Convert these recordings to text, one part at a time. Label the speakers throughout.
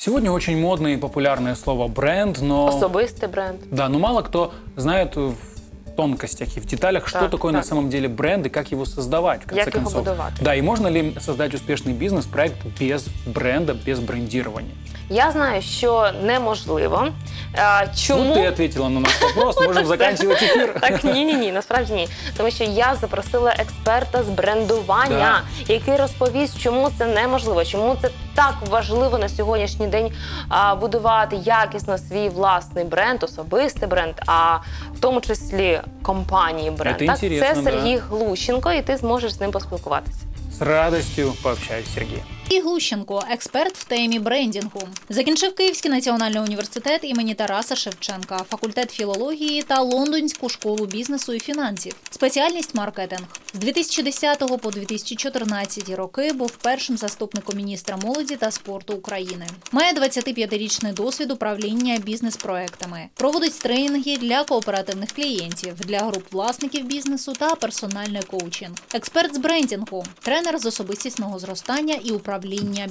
Speaker 1: Сегодня очень модное и популярное слово бренд, но...
Speaker 2: Особистий бренд.
Speaker 1: Да, но мало кто знает в тонкостях и в деталях, что
Speaker 2: Так,
Speaker 1: такое на
Speaker 2: так.
Speaker 1: самом деле бренд и как его создавать, в конце
Speaker 2: Як його
Speaker 1: концов.
Speaker 2: будувати.
Speaker 1: Да, и можно ли создать успешный бизнес-проект без бренда, без брендирования?
Speaker 2: Я знаю, що неможливо. А, Чому?
Speaker 1: Ну, ты ответила на наш вопрос, можем заканчивать эфир.
Speaker 2: Так, ні, ні, ні, насправді ні. Тому що я запросила експерта з брендування, який розповість, чому це неможливо, чому це так важливо на сьогоднішній день а, будувати якісно свій власний бренд, особистий бренд, а в тому числі компанії бренд.
Speaker 1: Це
Speaker 2: так, це
Speaker 1: Сергій да.
Speaker 2: Сергій Глущенко, і ти зможеш з ним поспілкуватися.
Speaker 1: З радістю пообщаюсь, Сергей.
Speaker 3: І Глущенко, експерт в темі брендінгу. Закінчив Київський національний університет імені Тараса Шевченка, факультет філології та Лондонську школу бізнесу і фінансів. Спеціальність маркетинг. З 2010 по 2014 роки був першим заступником міністра молоді та спорту України. Має 25-річний досвід управління бізнес-проектами. Проводить тренінги для кооперативних клієнтів, для груп власників бізнесу та персональний коучинг. Експерт з брендінгу, тренер з особистісного зростання і управління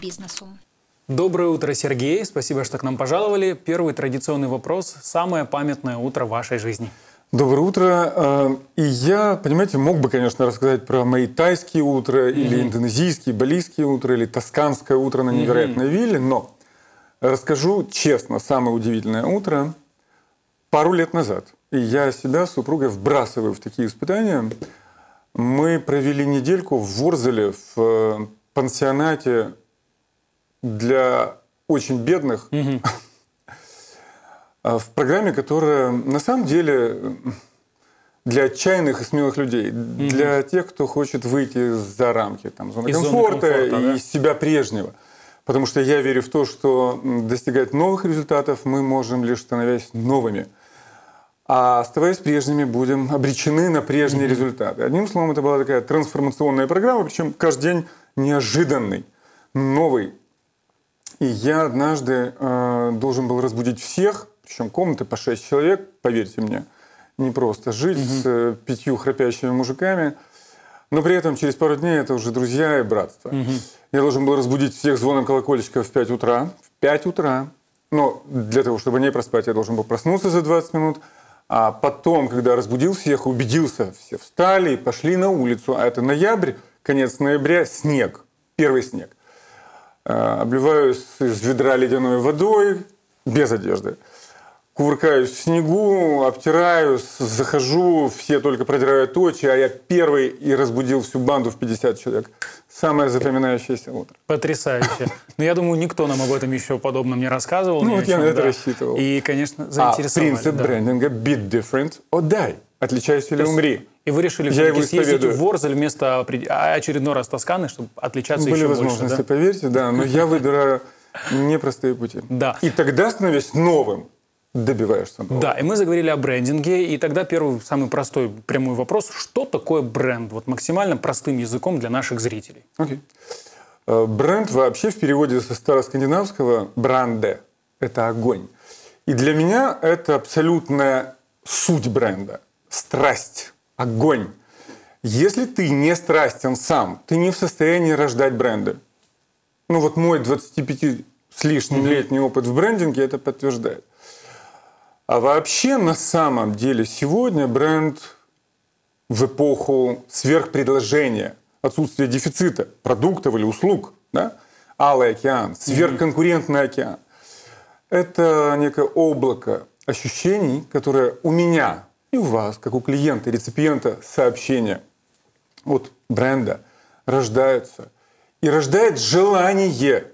Speaker 3: бізнесом.
Speaker 1: Доброе утро, Сергей. Спасибо, что к нам пожаловали. Первый традиционный вопрос. Самое памятное утро в вашей жизни.
Speaker 4: Доброе утро. Э, И я, понимаете, мог бы, конечно, рассказать про мои тайские утра, или индонезийские, балийские утра, или тосканское утро на невероятной вилле, но расскажу честно, самое удивительное утро пару лет назад. И я себя с супругой вбрасываю в такие испытания. Мы провели недельку в Ворзеле в э, пансионате для очень бедных а, в программе, которая на самом деле э, для отчаянных и смелых людей, для тех, кто хочет выйти за рамки там, зоны
Speaker 1: Из зоны
Speaker 4: комфорта
Speaker 1: комфорта,
Speaker 4: и
Speaker 1: да?
Speaker 4: себя прежнего. Потому что я верю в то, что достигать новых результатов мы можем лишь становясь новыми. А оставаясь прежними, будем обречены на прежние результаты. Одним словом, это была такая трансформационная программа, причем каждый день неожиданный, новый. И я однажды э, должен был разбудить всех, причем комнаты по шесть человек, поверьте мне, не просто жить с э, пятью храпящими мужиками. Но при этом через пару дней это уже друзья и братство. Я должен был разбудить всех звоном колокольчика в 5 утра. В 5 утра. Но для того, чтобы не проспать, я должен был проснуться за 20 минут. А потом, когда разбудил всех, убедился, все встали и пошли на улицу. А это ноябрь, конец ноября, снег. Первый снег. Э, Обливаюсь из ведра ледяной водой, без одежды. Кувыркаюсь в снегу, обтираюсь, захожу, все только продирают очи, а я первый и разбудил всю банду в 50 человек. Самое запоминающееся утро.
Speaker 1: Потрясающе. Но я думаю, никто нам об этом еще подобном не рассказывал.
Speaker 4: Ну, вот я на это
Speaker 1: да.
Speaker 4: рассчитывал.
Speaker 1: И, конечно,
Speaker 4: А
Speaker 1: заинтересовали.
Speaker 4: принцип
Speaker 1: да.
Speaker 4: брендинга «be different or die» – «отличайся или умри».
Speaker 1: И вы решили все-таки съездить в Ворзель вместо а, очередной раз Тосканы, чтобы отличаться
Speaker 4: Были
Speaker 1: еще
Speaker 4: возможности,
Speaker 1: больше. да?
Speaker 4: поверьте, да, но я выбираю непростые пути.
Speaker 1: Да.
Speaker 4: И тогда, становясь новым, добиваешься нового.
Speaker 1: Да, и мы заговорили о брендинге, и тогда первый, самый простой прямой вопрос, что такое бренд? Вот максимально простым языком для наших зрителей.
Speaker 4: Окей. Э, Бренд вообще в переводе со староскандинавского «бранде» – это огонь. И для меня это абсолютная суть бренда. Страсть, огонь. Если ты не страстен сам, ты не в состоянии рождать бренды. Ну вот мой 25 с лишним летний опыт в брендинге это подтверждает. А вообще на самом деле сегодня бренд в эпоху сверхпредложения, отсутствия дефицита продуктов или услуг, да? алый океан, сверхконкурентный океан. Это некое облако ощущений, которое у меня и у вас, как у клиента, реципиента сообщения от бренда рождается. И рождает желание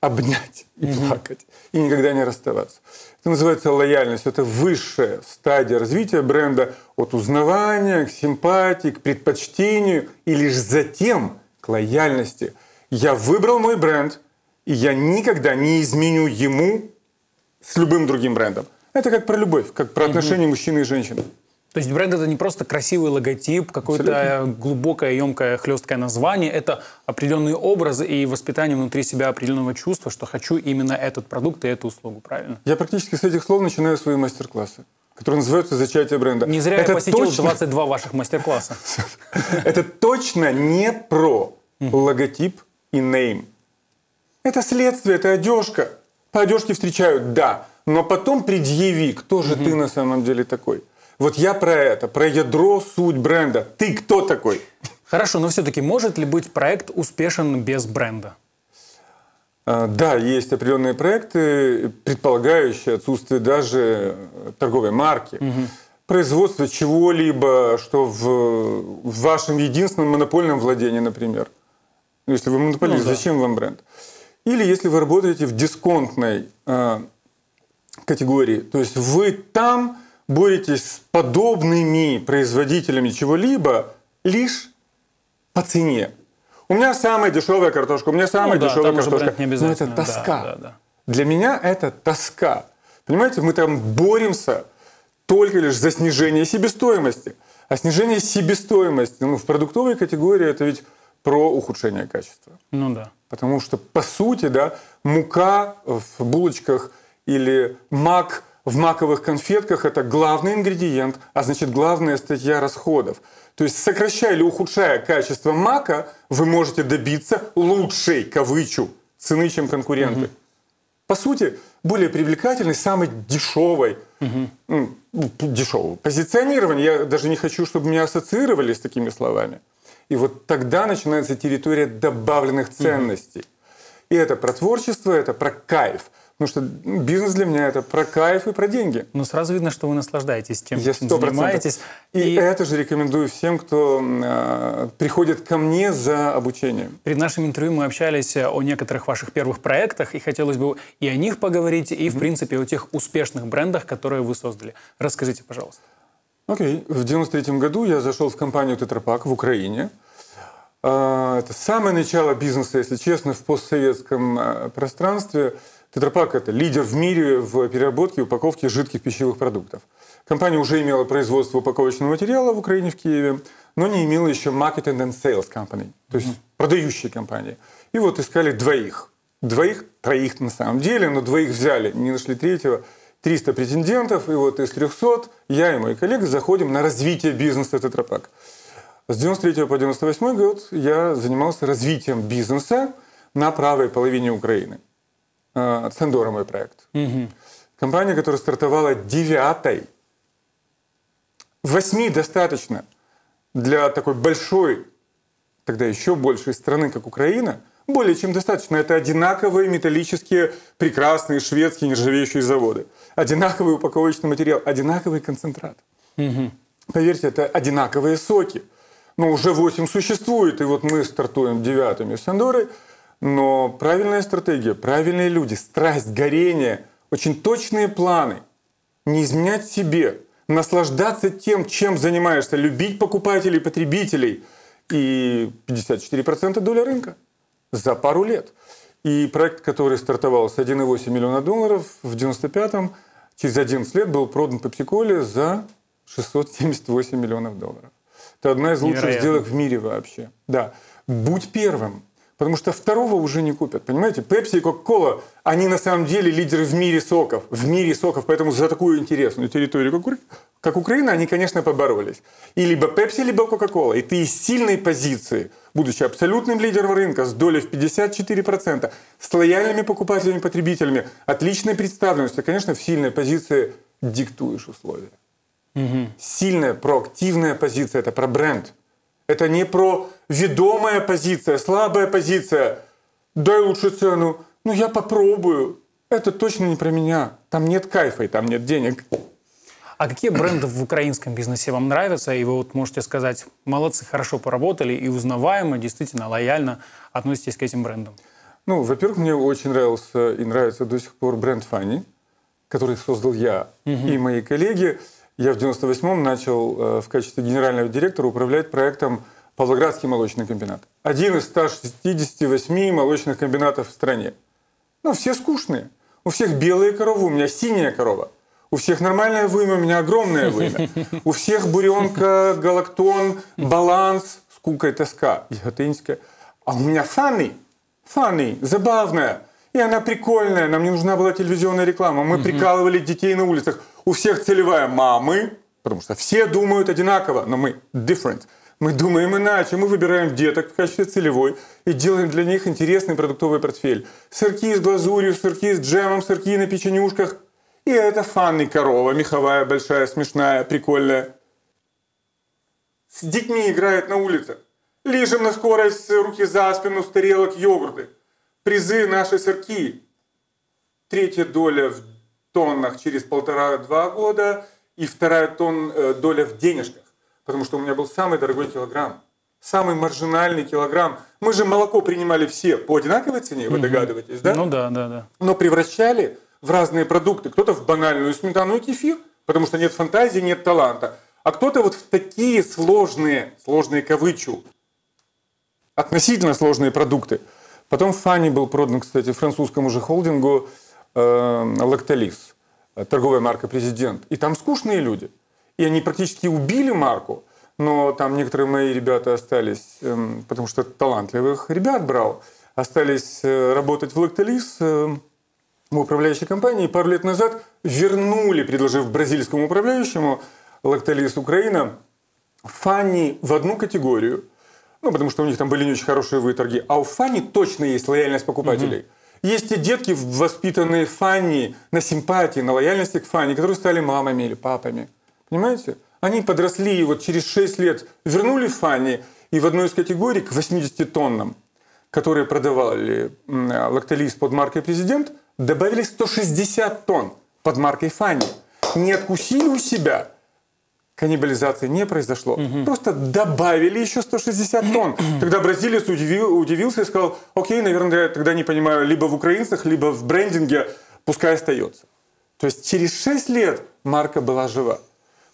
Speaker 4: обнять и плакать, и никогда не расставаться. Это называется лояльность. Это высшая стадия развития бренда от узнавания к симпатии, к предпочтению и лишь затем к лояльности. Я выбрал мой бренд, и я никогда не изменю ему с любым другим брендом. Это как про любовь, как про отношения мужчины и женщины.
Speaker 1: То есть бренд это не просто красивый логотип, какое-то глубокое, емкое, хлесткое название, это определенные образы и воспитание внутри себя определенного чувства, что хочу именно этот продукт и эту услугу, правильно?
Speaker 4: Я практически с этих слов начинаю свои мастер-классы, которые называются «Зачатие бренда».
Speaker 1: Не зря
Speaker 4: Это
Speaker 1: я посетил
Speaker 4: точно-
Speaker 1: 22 ваших мастер-класса.
Speaker 4: Это точно не про логотип и нейм. Это следствие, это одежка. По одежке встречают, да. Но потом предъяви, кто же ты на самом деле такой. Вот я про это, про ядро, суть бренда. Ты кто такой?
Speaker 1: Хорошо, но все-таки может ли быть проект успешен без бренда?
Speaker 4: А, Да, есть определенные проекты, предполагающие отсутствие даже торговой марки, производство чего-либо, что в, в вашем единственном монопольном владении, например. Если вы монополист,
Speaker 1: Ну да.
Speaker 4: зачем вам бренд? Или если вы работаете в дисконтной а, категории, то есть вы там боретесь с подобными производителями чего-либо лишь по цене. У меня самая дешевая картошка, у меня самая
Speaker 1: Ну да,
Speaker 4: дешевая картошка.
Speaker 1: не
Speaker 4: Но это
Speaker 1: обязательно, да,
Speaker 4: тоска.
Speaker 1: да, да.
Speaker 4: Для меня это тоска. Понимаете, мы там боремся только лишь за снижение себестоимости. А снижение себестоимости ну, в продуктовой категории это ведь про ухудшение качества.
Speaker 1: Ну да.
Speaker 4: Потому что, по сути, да, мука в булочках или мак в маковых конфетках – это главный ингредиент, а значит, главная статья расходов. То есть, сокращая или ухудшая качество мака, вы можете добиться лучшей, кавычу, цены, чем конкуренты. По сути, более привлекательной, самой дешевой, м, дешевого позиционирования. Я даже не хочу, чтобы меня ассоциировали с такими словами. И вот тогда начинается территория добавленных ценностей. И это про творчество, это про кайф. Потому что ну, бизнес для меня это про кайф и про деньги.
Speaker 1: Но сразу видно, что вы наслаждаетесь тем,
Speaker 4: Я
Speaker 1: чем занимаетесь.
Speaker 4: И, это же рекомендую всем, кто э, приходит ко мне за обучением.
Speaker 1: Перед нашим интервью мы общались э, о некоторых ваших первых проектах, и хотелось бы и о них поговорить, и, в принципе, о тех успешных брендах, которые вы создали. Расскажите, пожалуйста.
Speaker 4: Окей. В 93 году я зашел в компанию Тетрапак в Украине. А, Это самое начало бизнеса, если честно, в постсоветском а, пространстве. Тетрапак – это лидер в мире в переработке и упаковке жидких пищевых продуктов. Компания уже имела производство упаковочного материала в Украине, в Киеве, но не имела еще marketing and sales company, то есть продающие компании. И вот искали двоих. Двоих, троих на самом деле, но двоих взяли, не нашли третьего. 300 претендентов, и вот из 300 я и мой коллега заходим на развитие бизнеса Тетрапак. С 93 по 98 год я занимался развитием бизнеса на правой половине Украины. Цендора мой проект. Компания, которая стартовала девятой. Восьми достаточно для такой большой, тогда еще большей страны, как Украина. Более чем достаточно. Это одинаковые металлические, прекрасные шведские нержавеющие заводы. Одинаковый упаковочный материал, одинаковый концентрат. Поверьте, это одинаковые соки. Но уже 8 существует, и вот мы стартуем девятыми с Андорой. Но правильная стратегия, правильные люди, страсть, горение, очень точные планы. Не изменять себе, наслаждаться тем, чем занимаешься, любить покупателей, потребителей. И 54% доля рынка за пару лет. И проект, который стартовал с 1,8 миллиона долларов в 95-м, через 11 лет был продан PepsiCo за 678 миллионов долларов. Это одна из лучших
Speaker 1: Невероятно.
Speaker 4: сделок в мире вообще. Да. Будь первым. Потому что второго уже не купят. Понимаете, Пепси и Кока-Кола, они на самом деле лидеры в мире соков. В мире соков. Поэтому за такую интересную территорию, как, Украина, они, конечно, поборолись. И либо Пепси, либо Кока-Кола. И ты из сильной позиции, будучи абсолютным лидером рынка с долей в 54%, с лояльными покупателями, потребителями, отличной представленностью, конечно, в сильной позиции диктуешь условия. Сильная, проактивная позиция – это про бренд. Это не про ведомая позиция, слабая позиция. Дай лучше цену. Ну, я попробую. Это точно не про меня. Там нет кайфа и там нет денег.
Speaker 1: А какие бренды в украинском бизнесе вам нравятся? И вы вот можете сказать, молодцы, хорошо поработали и узнаваемо, действительно лояльно относитесь к этим брендам.
Speaker 4: Ну, во-первых, мне очень нравился и нравится до сих пор бренд Фанни, который создал я и мои коллеги. Я в 98-м начал э, в качестве генерального директора управлять проектом Павлоградский молочный комбинат. Один из 168 молочных комбинатов в стране. Ну, все скучные. У всех белые коровы, у меня синяя корова. У всех нормальное вымя, у меня огромное вымя. У всех буренка, галактон, баланс, скука и тоска. Яготинская. А у меня фанни, фанни, забавная. И она прикольная, нам не нужна была телевизионная реклама. Мы прикалывали детей на улицах. У всех целевая мамы, потому что все думают одинаково, но мы different. Мы думаем иначе. Мы выбираем деток в качестве целевой и делаем для них интересный продуктовый портфель. Сырки с глазурью, сырки с джемом, сырки на печенюшках. И это фанный корова, меховая, большая, смешная, прикольная. С детьми играет на улице. Лижем на скорость руки за спину с тарелок йогурты. Призы наши сырки. Третья доля в тоннах через полтора-два года и вторая тон, э, доля в денежках. Потому что у меня был самый дорогой килограмм. Самый маржинальный килограмм. Мы же молоко принимали все по одинаковой цене, вы догадываетесь, да?
Speaker 1: Ну да, да, да.
Speaker 4: Но превращали в разные продукты. Кто-то в банальную сметану и кефир, потому что нет фантазии, нет таланта. А кто-то вот в такие сложные, сложные кавычу, относительно сложные продукты. Потом Фанни был продан, кстати, французскому же холдингу э, Лакталис, торговая марка «Президент». И там скучные люди. И они практически убили марку, но там некоторые мои ребята остались, э, потому что талантливых ребят брал, остались э, работать в Лакталис, э, в управляющей компании. И пару лет назад вернули, предложив бразильскому управляющему Лакталис Украина, Фанни в одну категорию, ну, потому что у них там были не очень хорошие выторги, а у Фанни точно есть лояльность покупателей. Угу. Есть и детки, воспитанные Фанни на симпатии, на лояльности к Фанни, которые стали мамами или папами. Понимаете? Они подросли и вот через 6 лет вернули Фанни и в одной из категорий к 80 тоннам, которые продавали лактолиз под маркой «Президент», добавили 160 тонн под маркой «Фанни». Не откусили у себя – каннибализации не произошло. Угу. Просто добавили еще 160 тонн. Тогда бразилец удивил, удивился и сказал, окей, наверное, я тогда не понимаю, либо в украинцах, либо в брендинге, пускай остается. То есть через 6 лет марка была жива.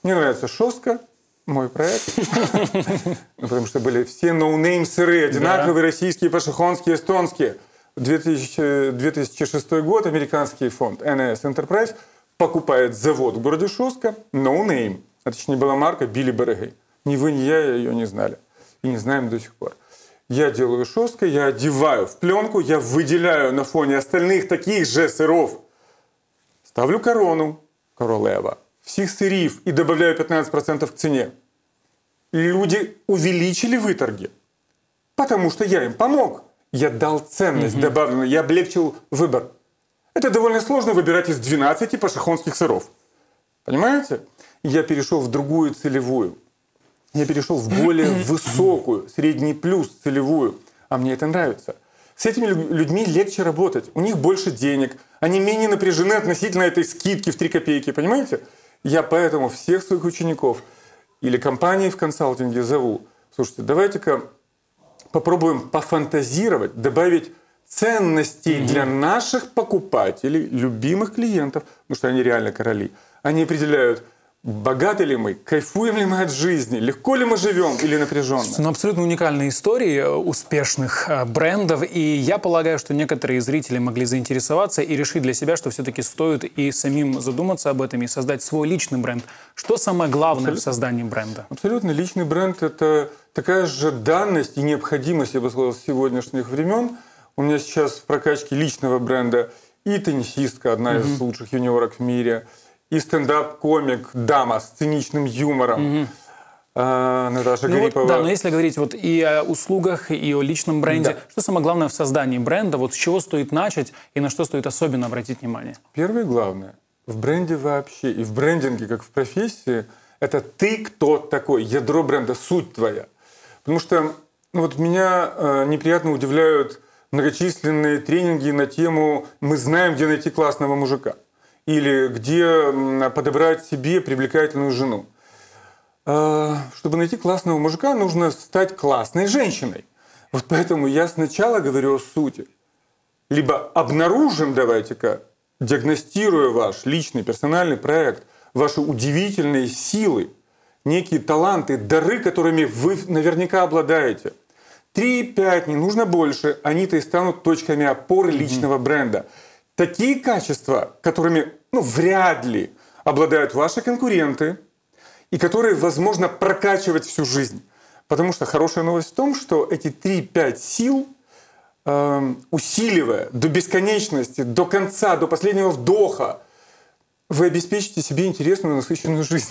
Speaker 4: Мне нравится Шостка, мой проект. Ну, потому что были все no-name сыры, одинаковые российские, пошехонские, эстонские. 2006 год американский фонд NIS Enterprise покупает завод в городе Шостка, no-name. Это еще не была марка Билли Берегей. Ни вы, ни я ее не знали. И не знаем до сих пор. Я делаю Шостку, я одеваю в пленку, я выделяю на фоне остальных таких же сыров. Ставлю корону, королева, всех сырьев и добавляю 15% к цене. Люди увеличили выторги, потому что я им помог. Я дал ценность угу. добавленную, я облегчил выбор. Это довольно сложно выбирать из 12 пашихонских сыров. Понимаете? я перешел в другую целевую. Я перешел в более высокую, средний плюс целевую. А мне это нравится. С этими людьми легче работать. У них больше денег. Они менее напряжены относительно этой скидки в 3 копейки. Понимаете? Я поэтому всех своих учеников или компании в консалтинге зову. Слушайте, давайте-ка попробуем пофантазировать, добавить ценностей mm-hmm. для наших покупателей, любимых клиентов, потому что они реально короли. Они определяют, Богаты ли мы? Кайфуем ли мы от жизни? Легко ли мы живем или напряженно?
Speaker 1: Ну, абсолютно уникальные истории э, успешных э, брендов. И я полагаю, что некоторые зрители могли заинтересоваться и решить для себя, что все-таки стоит и самим задуматься об этом и создать свой личный бренд. Что самое главное Абсолютно. в создании бренда?
Speaker 4: Абсолютно. Личный бренд – это такая же данность и необходимость, я бы сказал, с сегодняшних времен. У меня сейчас в прокачке личного бренда и теннисистка, одна mm-hmm. из лучших юниорок в мире – и стендап-комик, дама с циничным юмором. Угу. Наташа ну
Speaker 1: Вот, да, но если говорить вот и о услугах, и о личном бренде, да. что самое главное в создании бренда, вот с чего стоит начать и на что стоит особенно обратить внимание?
Speaker 4: Первое главное, в бренде вообще и в брендинге, как в профессии, это ты кто такой, ядро бренда, суть твоя. Потому что ну, вот меня э, неприятно удивляют многочисленные тренинги на тему «Мы знаем, где найти классного мужика» или где подобрать себе привлекательную жену. А, чтобы найти классного мужика, нужно стать классной женщиной. Вот поэтому я сначала говорю о сути. Либо обнаружим, давайте-ка, диагностируя ваш личный персональный проект, ваши удивительные силы, некие таланты, дары, которыми вы наверняка обладаете. Три-пять, не нужно больше, они-то и станут точками опоры личного бренда такие качества, которыми ну, вряд ли обладают ваши конкуренты, и которые возможно прокачивать всю жизнь. Потому что хорошая новость в том, что эти 3-5 сил, э, усиливая до бесконечности, до конца, до последнего вдоха, вы обеспечите себе интересную, насыщенную жизнь.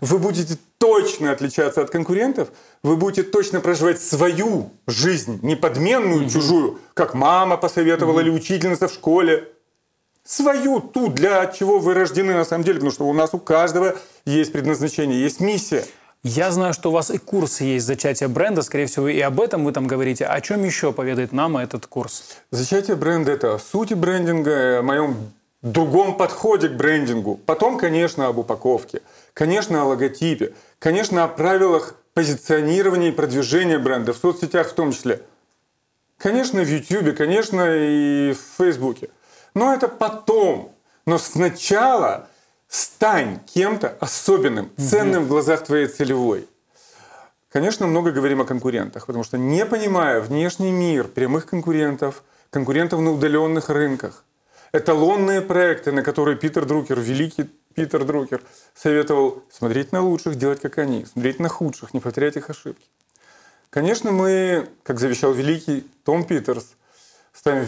Speaker 4: Вы будете точно отличаться от конкурентов, вы будете точно проживать свою жизнь, не подменную, чужую, как мама посоветовала или учительница в школе. Свою, ту, для чего вы рождены на самом деле, потому что у нас у каждого есть предназначение, есть миссия.
Speaker 1: Я знаю, что у вас и курсы есть зачатие бренда, скорее всего, и об этом вы там говорите. О чем еще поведает нам этот курс?
Speaker 4: Зачатие бренда – это о сути брендинга, о моем другом подходе к брендингу. Потом, конечно, об упаковке. Конечно, о логотипе. Конечно, о правилах позиционирования и продвижения бренда в соцсетях в том числе. Конечно, в YouTube, конечно, и в Фейсбуке. Но это потом. Но сначала стань кем-то особенным, ценным в глазах твоей целевой. Конечно, много говорим о конкурентах, потому что не понимая внешний мир прямых конкурентов, конкурентов на удаленных рынках, эталонные проекты, на которые Питер Друкер, великий Питер Друкер, советовал смотреть на лучших, делать как они, смотреть на худших, не повторять их ошибки. Конечно, мы, как завещал великий Том Питерс, ставим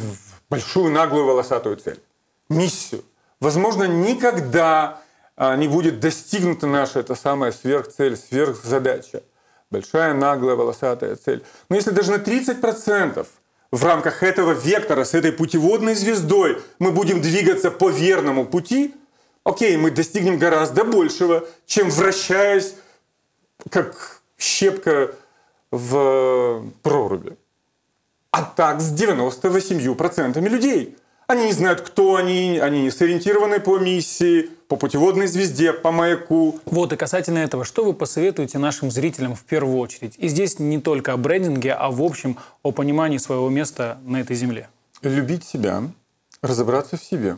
Speaker 4: большую наглую волосатую цель, миссию – Возможно, никогда а, не будет достигнута наша эта самая сверхцель, сверхзадача. Большая, наглая, волосатая цель. Но если даже на 30% в рамках этого вектора, с этой путеводной звездой мы будем двигаться по верному пути, окей, мы достигнем гораздо большего, чем вращаясь как щепка в проруби. А так с 98% людей – они не знают, кто они, они не сориентированы по миссии, по путеводной звезде, по маяку.
Speaker 1: Вот, и касательно этого, что вы посоветуете нашим зрителям в первую очередь? И здесь не только о брендинге, а в общем о понимании своего места на этой земле.
Speaker 4: Любить себя, разобраться в себе.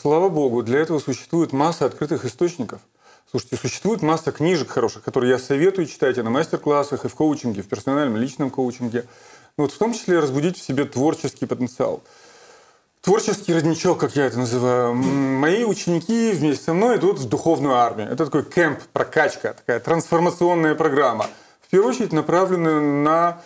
Speaker 4: Слава Богу, для этого существует масса открытых источников. Слушайте, существует масса книжек хороших, которые я советую читать и на мастер-классах, и в коучинге, в персональном личном коучинге. Вот в том числе разбудить в себе творческий потенциал. Творческий родничок, как я это называю. Мои ученики вместе со мной идут в духовную армию. Это такой кемп, прокачка, такая трансформационная программа. В первую очередь направленная на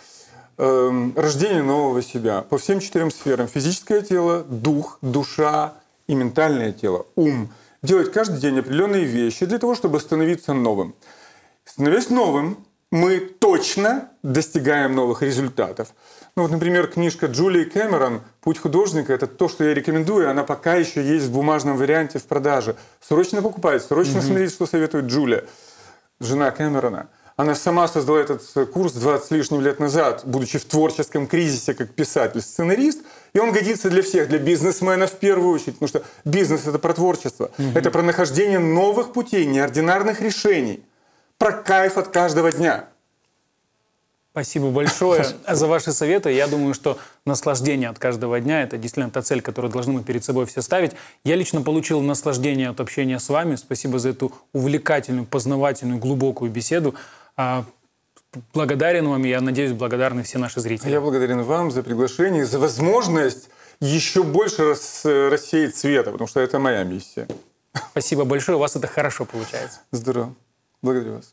Speaker 4: э, рождение нового себя по всем четырем сферам. Физическое тело, дух, душа и ментальное тело, ум. Делать каждый день определенные вещи для того, чтобы становиться новым. Становясь новым, мы точно достигаем новых результатов. Ну вот, например, книжка Джулии Кэмерон «Путь художника» — это то, что я рекомендую. Она пока еще есть в бумажном варианте в продаже. Срочно покупать, срочно mm-hmm. смотреть, что советует Джулия, жена Кэмерона. Она сама создала этот курс 20 с лишним лет назад, будучи в творческом кризисе как писатель, сценарист. И он годится для всех, для бизнесмена в первую очередь, потому что бизнес – это про творчество. Угу. Это про нахождение новых путей, неординарных решений. Про кайф от каждого дня.
Speaker 1: Спасибо большое за ваши советы. Я думаю, что наслаждение от каждого дня – это действительно та цель, которую должны мы перед собой все ставить. Я лично получил наслаждение от общения с вами. Спасибо за эту увлекательную, познавательную, глубокую беседу. А, благодарен вам, и я надеюсь, благодарны все наши зрители.
Speaker 4: Я благодарен вам за приглашение, за возможность еще больше рассеять света, потому что это моя миссия.
Speaker 1: Спасибо большое, у вас это хорошо получается.
Speaker 4: Здорово. Благодарю вас.